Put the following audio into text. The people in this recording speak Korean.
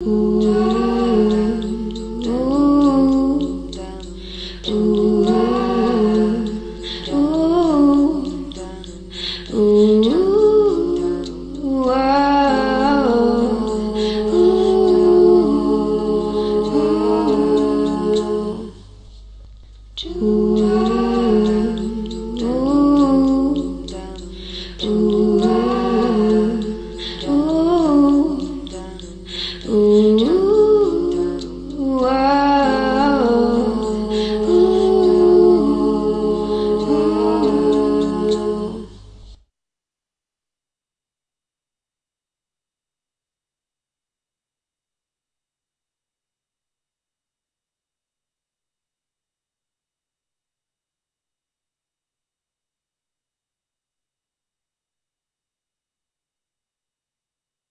Ooh. Ooh.